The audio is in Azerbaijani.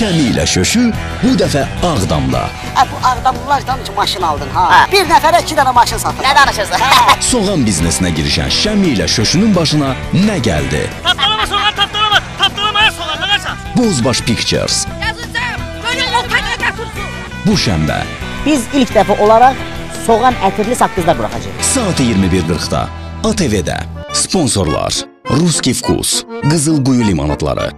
Şəmi ilə şöşü bu dəfə Ağdamda. Hə, bu Ağdamlılardan ki maşın aldın ha. Hə. Bir nəfərə iki dənə maşın satın. Nə danışırsın? Hə. Hə. Soğan biznesinə girişən Şəmi ilə şöşünün başına nə gəldi? Tapdalama soğan, tapdalama, tapdalama her soğan, ne kaçar? Bozbaş Pictures Yazacağım. Böyle o kadar götürsün. bu şənbə Biz ilk dəfə olaraq soğan ətirli saqqızlar buraxacağıq. saat 21:40-da ATV-də. Sponsorlar: Ruski Vkus, Qızıl Quyu limonadları,